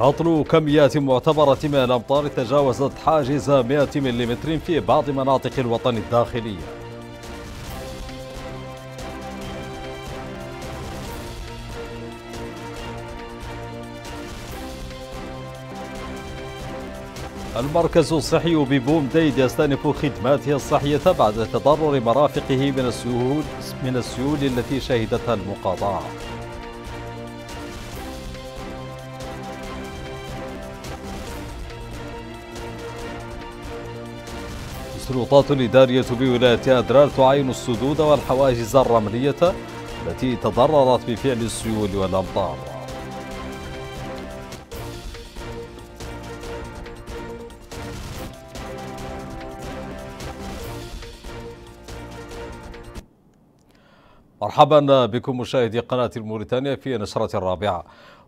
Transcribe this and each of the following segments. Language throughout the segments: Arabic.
هطل كميات معتبرة من الأمطار تجاوزت حاجز 100 ملم في بعض مناطق الوطن الداخلية المركز الصحي ببوم ديد يستأنف خدماته الصحية بعد تضرر مرافقه من السيول من السيول التي شهدتها المقاطعة. السلطات الإدارية بولاية أدرار تعاين السدود والحواجز الرملية التي تضررت بفعل السيول والأمطار. مرحبا بكم مشاهدي قناة الموريتانيا في نشرة الرابعة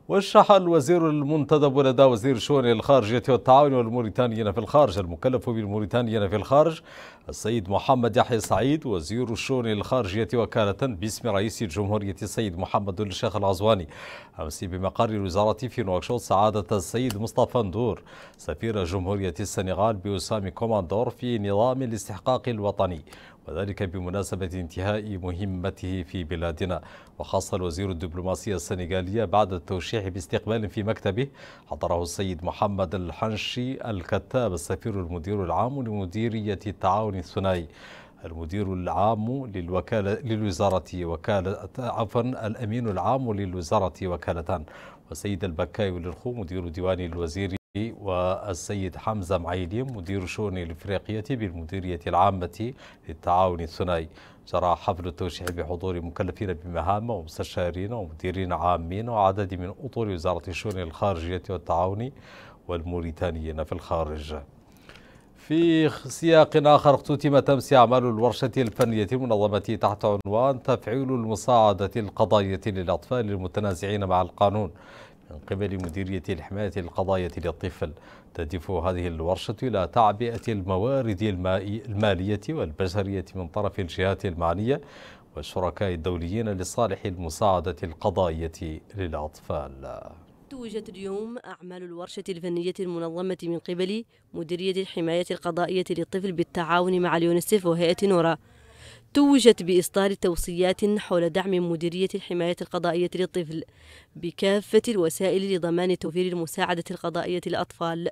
وشح الوزير المنتدب لدى وزير الشؤون الخارجية والتعاون والموريتانيين في الخارج المكلف بالموريتانيين في الخارج السيد محمد يحيى سعيد وزير الشؤون الخارجية وكالة باسم رئيس الجمهورية السيد محمد الشيخ الغزواني. أمس بمقر الوزارة في نواكشوط سعادة السيد مصطفى ندور سفير جمهورية السنغال بوسام commandeur في نظام الاستحقاق الوطني. وذلك بمناسبة انتهاء مهمته في بلادنا. وخص الوزير الدبلوماسي السنغالي بعد التوشيح باستقبال في مكتبه حضره السيد محمد الحنشي الكتاب السفير المدير العام لمديرية التعاون الثنائي. المدير العام للوكالة للوزارة وكالة عفوا الأمين العام للوزارة وكالتان. والسيد البكاي للخو مدير ديوان الوزير والسيد حمزة معيلي مدير الشؤون الإفريقية بالمديرية العامة للتعاون الثنائي. جرى حفل التوشيح بحضور مكلفين بمهام ومستشارين ومديرين عامين وعدد من أطر وزارة الشؤون الخارجية والتعاون والموريتانيين في الخارج. في سياق آخر اختتمت أمس أعمال الورشة الفنية المنظمة تحت عنوان تفعيل المساعدة القضائية للأطفال المتنازعين مع القانون. من قبل مديرية الحماية القضايا للطفل. تهدف هذه الورشة إلى تعبئة الموارد المالية والبشرية من طرف الجهات المعنية والشركاء الدوليين لصالح المساعدة القضائية للأطفال. توجت اليوم أعمال الورشة الفنية المنظمة من قبل مديرية الحماية القضائية للطفل بالتعاون مع اليونسيف وهيئة نورا. توجت بإصدار توصيات حول دعم مديرية الحماية القضائية للطفل بكافة الوسائل لضمان توفير المساعدة القضائية للأطفال.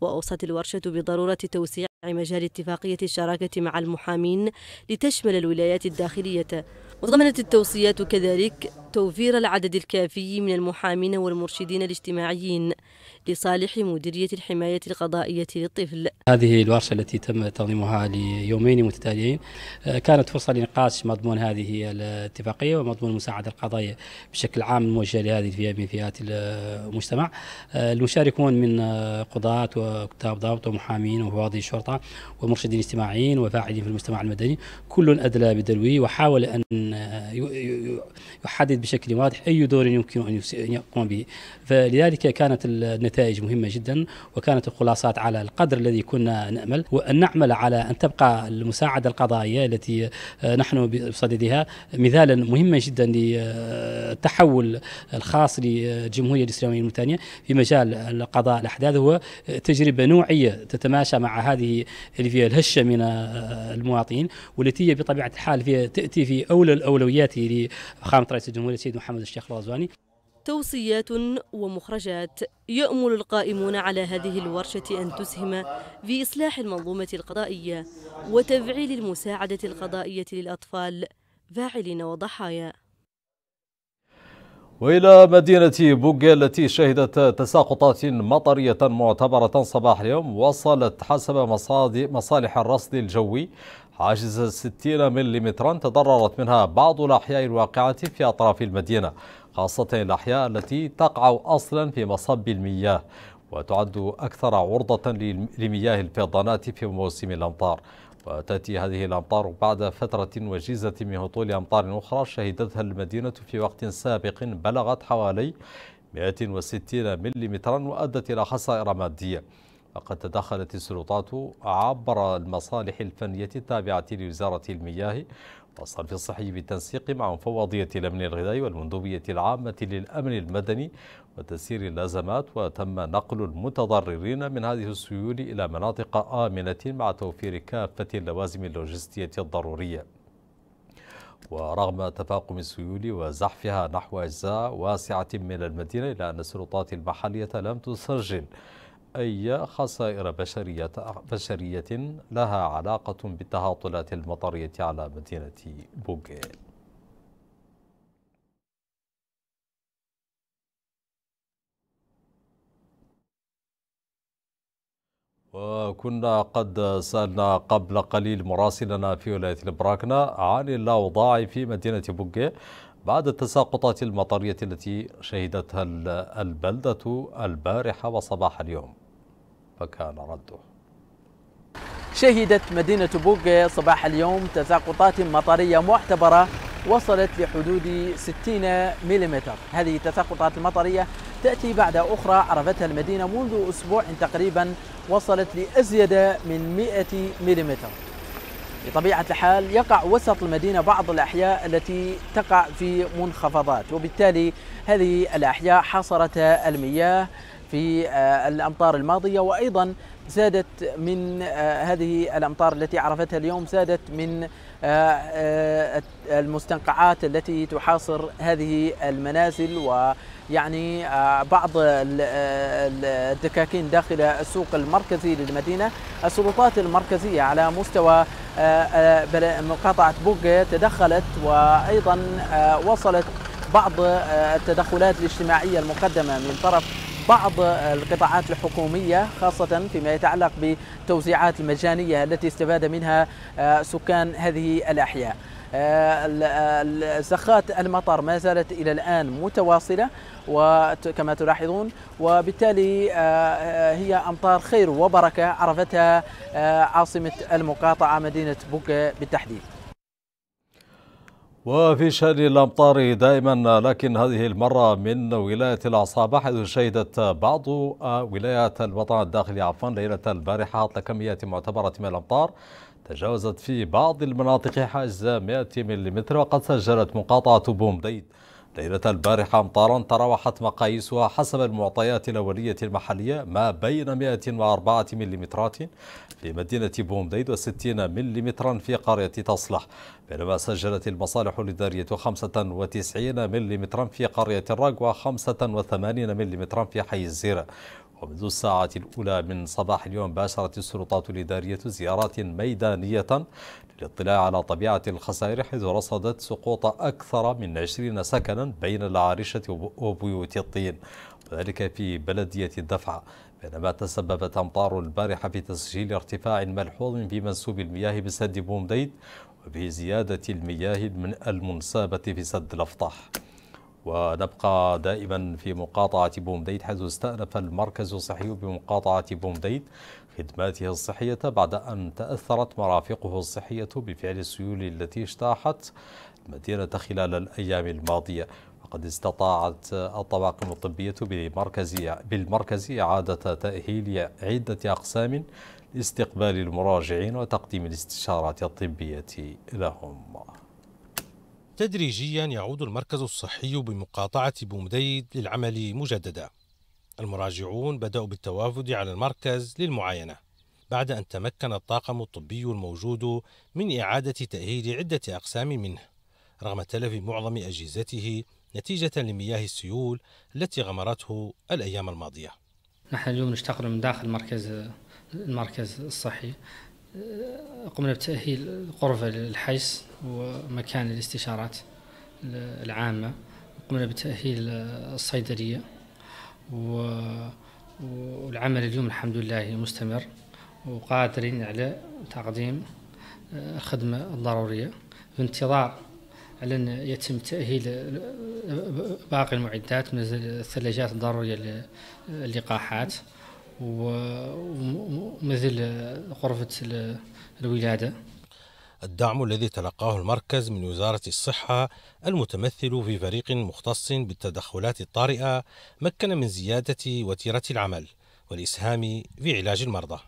وأوصت الورشة بضرورة توسيع مجال اتفاقية الشراكة مع المحامين لتشمل الولايات الداخلية. وضمنت التوصيات كذلك توفير العدد الكافي من المحامين والمرشدين الاجتماعيين. لصالح مديرية الحماية القضائية للطفل. هذه الورشة التي تم تنظيمها ليومين متتاليين كانت فرصة لنقاش مضمون هذه الاتفاقية ومضمون المساعدة القضائية بشكل عام الموجهة لهذه الفئة من فئات المجتمع. المشاركون من قضاة وكتاب ضابط ومحامين وفواضي الشرطة ومرشدين اجتماعيين وفاعلين في المجتمع المدني كل أدلى بدلوه وحاول أن يحدد بشكل واضح أي دور يمكن أن يقوم به. فلذلك كانت النتائج مهمة جدا وكانت الخلاصات على القدر الذي كنا نأمل وأن نعمل على أن تبقى المساعدة القضائية التي نحن بصددها مثالا مهما جدا للتحول الخاص للجمهورية الإسلامية الموريتانية في مجال القضاء الأحداث هو تجربة نوعية تتماشى مع هذه اللي فيها الهشة من المواطنين والتي هي بطبيعة الحال فيها تأتي في أولى الأولويات لفخامة رئيس الجمهورية السيد محمد الشيخ الغزواني توصيات ومخرجات يأمل القائمون على هذه الورشة أن تسهم في إصلاح المنظومة القضائية وتفعيل المساعدة القضائية للأطفال فاعلين وضحايا. وإلى مدينة بوغي التي شهدت تساقطات مطرية معتبرة صباح اليوم وصلت حسب مصالح الرصد الجوي حاجز 60 ملم تضررت منها بعض الأحياء الواقعة في أطراف المدينة. خاصة الأحياء التي تقع أصلا في مصب المياه وتعد أكثر عرضة لمياه الفيضانات في موسم الأمطار. وتأتي هذه الأمطار بعد فترة وجيزة من هطول أمطار أخرى شهدتها المدينة في وقت سابق بلغت حوالي 160 ملم وأدت إلى خسائر مادية. وقد تدخلت السلطات عبر المصالح الفنية التابعة لوزارة المياه والصرف الصحي بالتنسيق مع مفوضية الأمن الغذائي والمندوبية العامة للأمن المدني وتسيير الأزمات وتم نقل المتضررين من هذه السيول إلى مناطق آمنة مع توفير كافة اللوازم اللوجستية الضرورية. ورغم تفاقم السيول وزحفها نحو أجزاء واسعة من المدينة إلا أن السلطات المحلية لم تسجل أي خسائر بشرية, بشرية لها علاقة بالتهاطلات المطرية على مدينة بوغيل. وكنا قد سألنا قبل قليل مراسلنا في ولاية البراكنة عن الأوضاع في مدينة بوغي بعد التساقطات المطرية التي شهدتها البلدة البارحة وصباح اليوم. فكان رده شهدت مدينة بوغي صباح اليوم تساقطات مطرية معتبرة وصلت لحدود 60 ملم هذه التساقطات المطرية تأتي بعد أخرى عرفتها المدينة منذ أسبوع تقريبا وصلت لأزيد من 100 ملم بطبيعة الحال يقع وسط المدينة بعض الأحياء التي تقع في منخفضات وبالتالي هذه الأحياء حصرت المياه في آه، الأمطار الماضية وأيضا زادت من آه، هذه الأمطار التي عرفتها اليوم زادت من آه، المستنقعات التي تحاصر هذه المنازل و يعني بعض الدكاكين داخل السوق المركزي للمدينة. السلطات المركزية على مستوى مقاطعة بوغ تدخلت وأيضا وصلت بعض التدخلات الاجتماعية المقدمة من طرف بعض القطاعات الحكومية خاصة فيما يتعلق بالتوزيعات المجانية التي استفاد منها آه، سكان هذه الأحياء. آه، سخات المطر ما زالت إلى الآن متواصلة وكما تلاحظون وبالتالي آه، هي أمطار خير وبركة عرفتها عاصمة المقاطعة مدينة بوكا بالتحديد. وفي شأن الأمطار دائما لكن هذه المرة من ولاية العصابة حيث شهدت بعض ولايات الوطن الداخلي عفوا ليلة البارحة كميات معتبرة من الأمطار. تجاوزت في بعض المناطق حاجز 100 ملم وقد سجلت مقاطعة بومديد ليلة البارحة أمطارا تراوحت مقاييسها حسب المعطيات الأولية المحلية ما بين 104 ملم في مدينة بومديد و60 ملم في قرية تصلح. بينما سجلت المصالح الإدارية 95 ملم في قرية الرق و85 ملم في حي الزيرة ومنذ الساعة الأولى من صباح اليوم باشرت السلطات الإدارية زيارات ميدانية للاطلاع على طبيعة الخسائر حيث رصدت سقوط أكثر من 20 سكنا بين العارشة وبيوت الطين وذلك في بلدية الدفعة بينما تسببت أمطار البارحة في تسجيل ارتفاع ملحوظ في منسوب المياه بسد بومديد وبزيادة المياه المنسابة في سد الأفطاح. ونبقى دائما في مقاطعة بومديد حيث استأنف المركز الصحي بمقاطعة بومديد خدماته الصحية بعد أن تأثرت مرافقه الصحية بفعل السيول التي اجتاحت المدينة خلال الأيام الماضية. وقد استطاعت الطواقم الطبية بالمركز بالمركز إعادة تأهيل عدة أقسام لاستقبال المراجعين وتقديم الاستشارات الطبية لهم. تدريجيا يعود المركز الصحي بمقاطعة بومديد للعمل مجددا. المراجعون بدأوا بالتوافد على المركز للمعاينة بعد أن تمكن الطاقم الطبي الموجود من إعادة تأهيل عدة أقسام منه رغم تلف معظم أجهزته نتيجة لمياه السيول التي غمرته الأيام الماضية. نحن اليوم نشتغل من داخل المركز المركز الصحي. قمنا بتأهيل غرفة للحجز ومكان الاستشارات العامة. قمنا بتأهيل الصيدلية والعمل اليوم الحمد لله مستمر وقادرين على تقديم الخدمة الضرورية في انتظار على أن يتم تأهيل باقي المعدات من الثلاجات الضرورية للقاحات ومثل غرفة الولادة. الدعم الذي تلقاه المركز من وزارة الصحة المتمثل في فريق مختص بالتدخلات الطارئة مكن من زيادة وتيرة العمل والإسهام في علاج المرضى.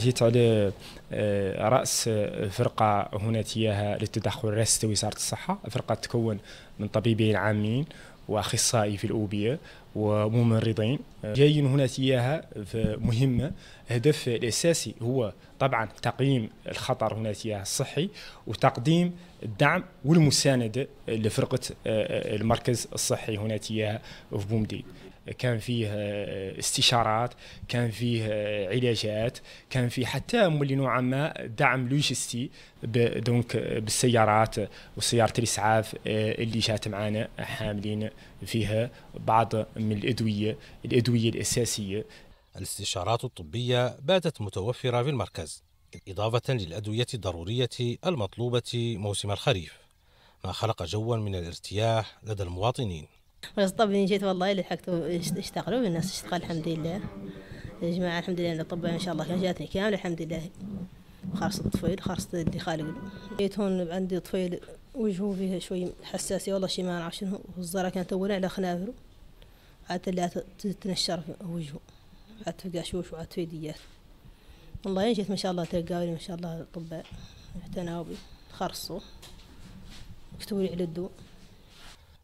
جيت على آه، رأس فرقة هنا تياها للتدخل الرئاسي وزارة الصحة. فرقة تكون من طبيبين عامين وأخصائي في الأوبئة وممرضين. جايين هنا تياها مهمة. هدف الأساسي هو طبعا تقييم الخطر هنا تياها الصحي وتقديم الدعم والمساندة لفرقة آه، المركز الصحي هنا في بومدين كان فيه آه، استشارات كان فيه آه، علاجات كان فيه حتى مولي نوعا ما دعم لوجستي دونك بالسيارات وسيارة الإسعاف آه، اللي جات معنا حاملين فيها بعض من الأدوية الأدوية الأساسية. الاستشارات الطبية باتت متوفرة في المركز إضافة للأدوية الضرورية المطلوبة موسم الخريف ما خلق جوا من الارتياح لدى المواطنين. طبعا جيت والله لحقت إشتغلوا الناس تشتغل الحمد لله. يا جماعة الحمد لله الأطباء ما شاء الله كان جاتني كامل الحمد لله. خاص الطفيل خاص اللي خالق. جيت هون عندي طفيل وجهه فيه شوي حساسية والله شي ما نعرف شنو. الزرع كانت أولا على خنافره. عاد اللي تنشر في وجهه. عاد في قاشوش وعاد في ديات. والله جيت ما شاء الله تلقاولي ما شاء الله الأطباء اعتناوا بي خرصوا. كتبوا لي على الدواء.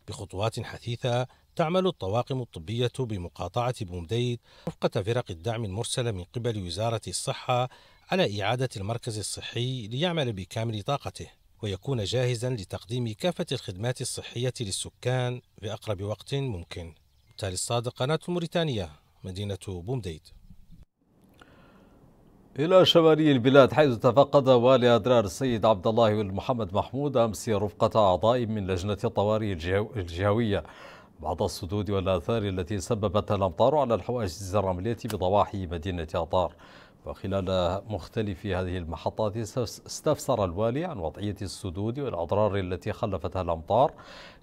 بخطوات حثيثة تعمل الطواقم الطبية بمقاطعة بومديد وفقة فرق الدعم المرسلة من قبل وزارة الصحة على إعادة المركز الصحي ليعمل بكامل طاقته ويكون جاهزا لتقديم كافة الخدمات الصحية للسكان في أقرب وقت ممكن. تالي الصادق قناة موريتانيا مدينة بومديد إلى شمالي البلاد حيث تفقد والي أدرار السيد عبد الله محمد محمود أمس رفقة أعضاء من لجنة الطوارئ الجهوية. بعد السدود والآثار التي سببت الأمطار على الحواجز الرملية بضواحي مدينة أطار. وخلال مختلف هذه المحطات استفسر الوالي عن وضعية السدود والأضرار التي خلفتها الأمطار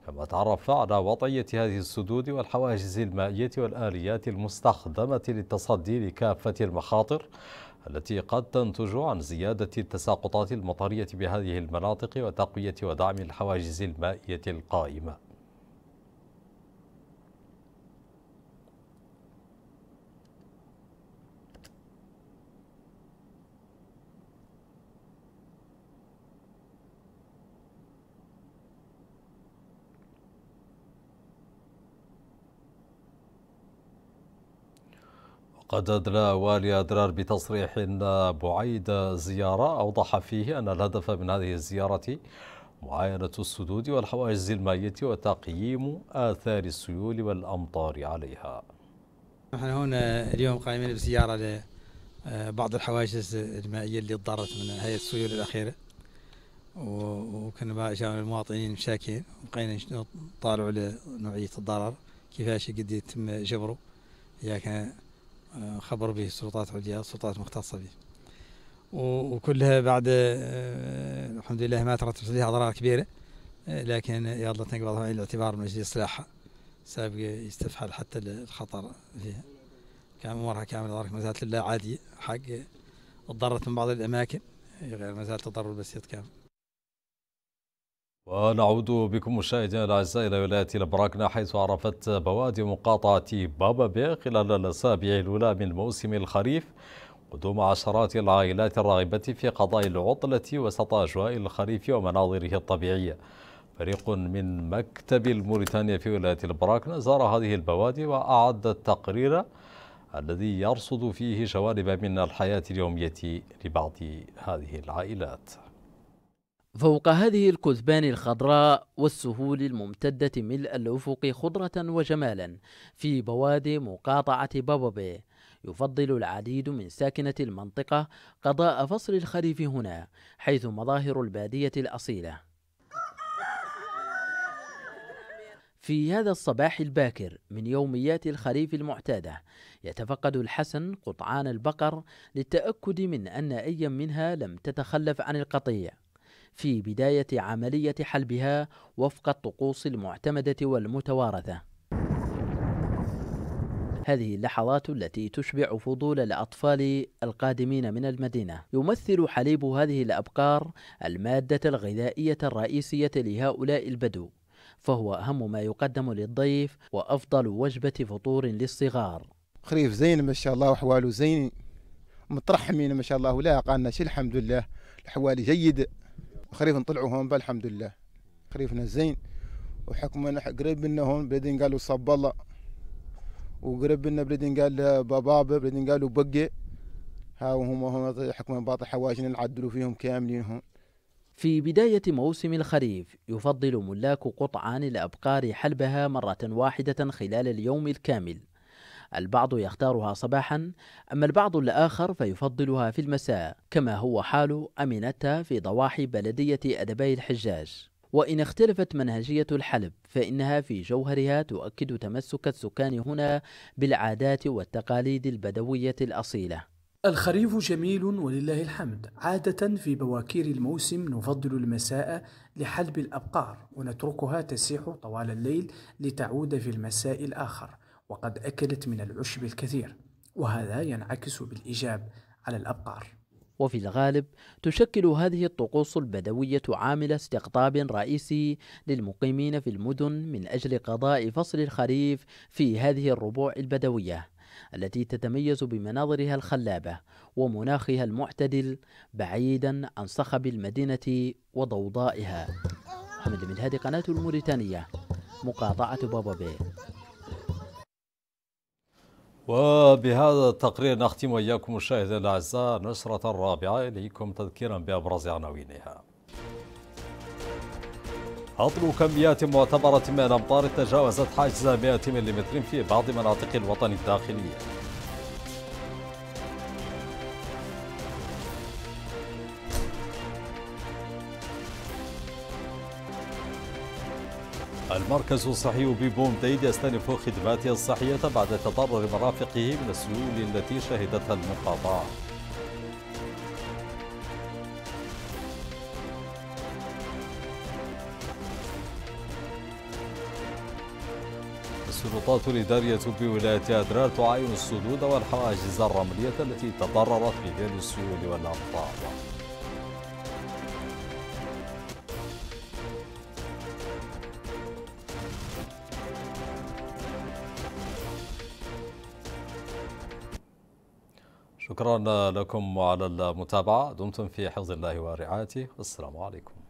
كما تعرف على وضعية هذه السدود والحواجز المائية والآليات المستخدمة للتصدي لكافة المخاطر. التي قد تنتج عن زيادة التساقطات المطرية بهذه المناطق وتقوية ودعم الحواجز المائية القائمة. قد أدلى والي أدرار بتصريح بعيد زيارة. أوضح فيه أن الهدف من هذه الزيارة معاينة السدود والحواجز المائية وتقييم آثار السيول والأمطار عليها. نحن هنا اليوم قائمين بزيارة لبعض الحواجز المائية اللي تضررت من هذه السيول الأخيرة. وكنا جاء المواطنين مشاكين وبقينا نطالعوا لنوعية الضرر كيفاش قد يتم جبره. إذا كان خبر به السلطات العليا السلطات المختصة به. وكلها بعد آه، الحمد لله ما ترتب عليها أضرار كبيرة. آه، لكن يلا تنقبض بعين الاعتبار من أجل إصلاحها سابق يستفحل حتى الخطر فيها. كان أمورها كاملة ما زالت لله عادية حق تضررت من بعض الأماكن. غير ما زالت تضرر بسيط كامل ونعود بكم مشاهدينا الأعزاء إلى ولاية البراكنه حيث عرفت بوادي مقاطعة بابا بي خلال الأسابيع الأولى من موسم الخريف قدوم عشرات العائلات الراغبة في قضاء العطلة وسط أجواء الخريف ومناظره الطبيعية. فريق من مكتب الموريتانيا في ولاية البراكنه زار هذه البوادي وأعد التقرير الذي يرصد فيه جوانب من الحياة اليومية لبعض هذه العائلات. فوق هذه الكثبان الخضراء والسهول الممتدة ملء الأفق خضرة وجمالا في بوادي مقاطعة بابابي يفضل العديد من ساكنة المنطقة قضاء فصل الخريف هنا حيث مظاهر البادية الأصيلة. في هذا الصباح الباكر من يوميات الخريف المعتادة يتفقد الحسن قطعان البقر للتأكد من أن أي منها لم تتخلف عن القطيع. في بداية عملية حلبها وفق الطقوس المعتمدة والمتوارثة. هذه اللحظات التي تشبع فضول الأطفال القادمين من المدينة. يمثل حليب هذه الأبقار المادة الغذائية الرئيسية لهؤلاء البدو فهو أهم ما يقدم للضيف وأفضل وجبة فطور للصغار. خريف زين ما شاء الله وحواله زين مترحمين ما شاء الله ولا قالنا شي الحمد لله الحوالي جيد. خريف نطلعوا هون بالحمد لله. خريفنا زين. وحكمنا قريب منا هون بلدين قالوا صب الله. وقريب منا بلدين قال بابابا بلدين قالوا بقي. ها وهم هم حكم باطل حواشنا نعدلوا فيهم كاملين هون. في بداية موسم الخريف يفضل ملاك قطعان الأبقار حلبها مرة واحدة خلال اليوم الكامل. البعض يختارها صباحا أما البعض الآخر فيفضلها في المساء كما هو حال أمينتا في ضواحي بلدية أدبي الحجاج. وإن اختلفت منهجية الحلب فإنها في جوهرها تؤكد تمسك السكان هنا بالعادات والتقاليد البدوية الأصيلة. الخريف جميل ولله الحمد. عادة في بواكير الموسم نفضل المساء لحلب الأبقار ونتركها تسيح طوال الليل لتعود في المساء الآخر. وقد أكلت من العشب الكثير وهذا ينعكس بالإيجاب على الأبقار. وفي الغالب تشكل هذه الطقوس البدوية عامل استقطاب رئيسي للمقيمين في المدن من أجل قضاء فصل الخريف في هذه الربوع البدوية التي تتميز بمناظرها الخلابة ومناخها المعتدل بعيدا عن صخب المدينة وضوضائها. محمد من هذه قناة الموريتانية مقاطعة بابا بي. وبهذا التقرير نختم وإياكم مشاهدينا الأعزاء. نشرة الرابعة إليكم تذكيرا بأبرز عناوينها. هطل كميات معتبرة من الأمطار تجاوزت حاجز 100 ملم في بعض مناطق الوطن الداخلية. المركز الصحي ببومديد يستنف خدماته الصحية بعد تضرر مرافقه من السيول التي شهدتها المقاطعة السلطات الإدارية بولاية أدرار تعاين السدود والحواجز الرملية التي تضررت بين السيول والأمطار. شكرا لكم على المتابعة. دمتم في حفظ الله ورعايته. والسلام عليكم.